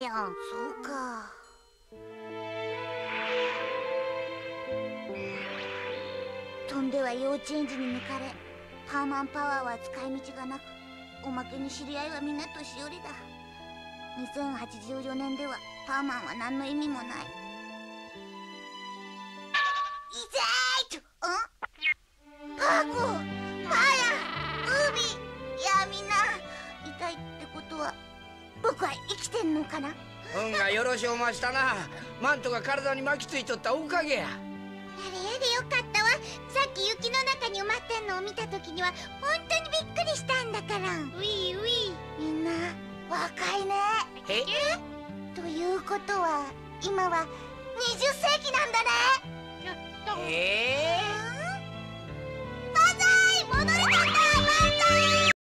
やんそうか。飛んでは幼稚園児に抜かれパーマンパワーは使い道がなくおまけに知り合いはみんな年寄りだ。2084年ではパーマンは何の意味もない。痛いとん？パーコパーヤウービーいやみんな痛いってことは僕は生きてんのかな？運がよろしおましたな。マントが体に巻きついとったおかげや。やれやれよかったわ。さっき雪の中に埋まってんのを見た時には本当にびっくりしたんだから。ウィーウィみんな若いね。え？ということは今は20世紀なんだね。え？